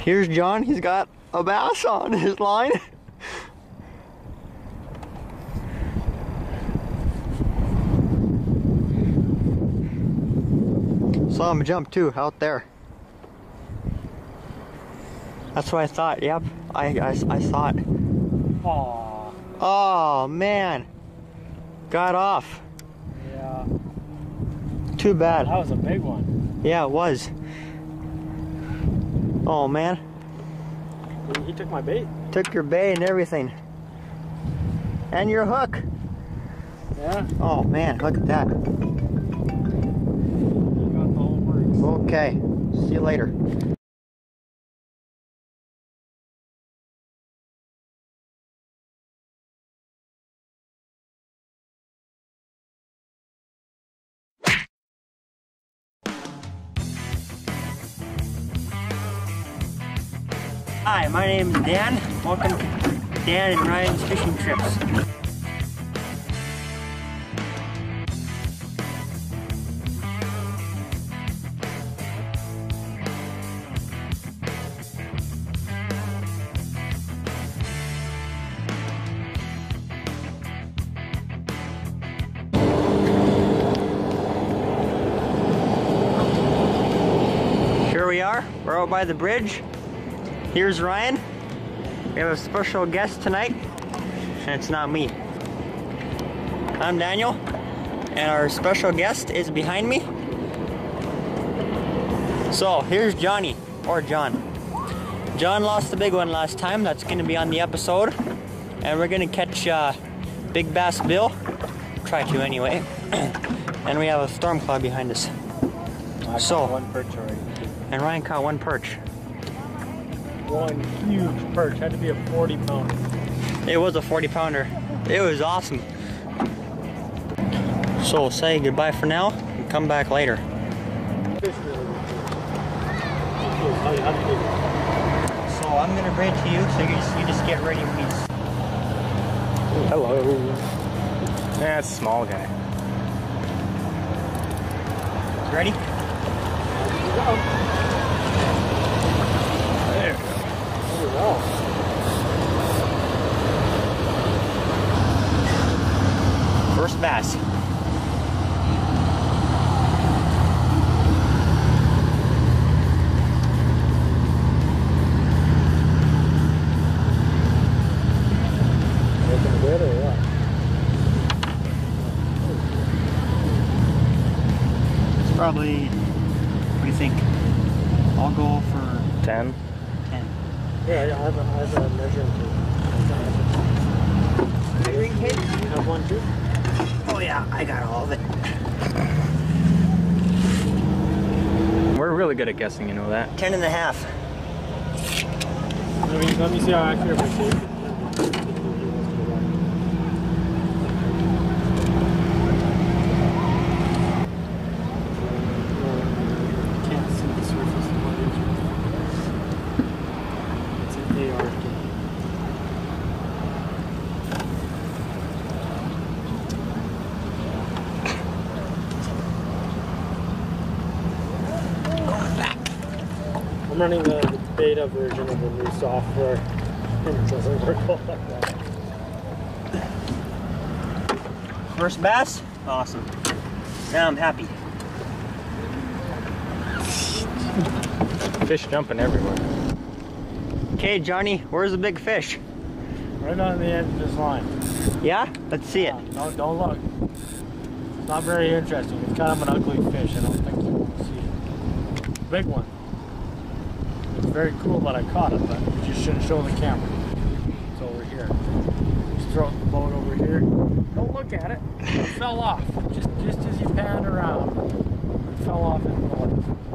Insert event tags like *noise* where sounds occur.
Here's John. He's got a bass on his line. Saw him jump too out there. That's what I thought. Yep, I, I, I saw it. Aw. Oh man, got off. Yeah. Too bad. That was a big one. Yeah, it was. Oh man, He, took my bait. took your bait and everything, and your hook. Yeah. Oh man, look at that. Got the whole works. Okay, see you later. Hi, my name is Dan. Welcome to Dan and Ryan's Fishing Trips. Here we are. We're out by the bridge. Here's Ryan. We have a special guest tonight, and it's not me. I'm Daniel, and our special guest is behind me. So here's Johnny, or John. John lost the big one last time. That's going to be on the episode, and we're going to catch uh, Big Bass Bill. Try to anyway. *clears throat* and we have a storm cloud behind us. I So- one perch already. And Ryan caught one perch. One huge perch. Had to be a 40 pounder. It was a 40 pounder. It was awesome. So we'll say goodbye for now and come back later. Fish really good. How do- how do you do? So I'm gonna bring it to you, so you just you just get ready, please. Hello. Yeah, it's a small guy. Ready? There. There we go. First or? It's probably. What do you think? I'll go for 10. 10. Yeah, yeah, I have a, I have a measuring tape. Measuring tape? You have one too? Oh yeah, I got all of it. We're really good at guessing, you know that. 10 and a half. Let me, let me see how accurate my tape is. Can't see the surface of what it is. It's an AR tape. I'm running the, the beta version of the new software, and it doesn't work all like that. First bass? Awesome. Now I'm happy. Fish jumping everywhere. Okay, Johnny, where's the big fish? Right on the edge of this line. Yeah? Let's see it. No, don't look. It's not very interesting. It's kind of an ugly fish. I don't think you want to see it. Big one. It's very cool that I caught it, but you just shouldn't show the camera. It's over here. Just throw the boat over here. Don't look at it. It fell off. Just just as you panned around, it fell off in the water.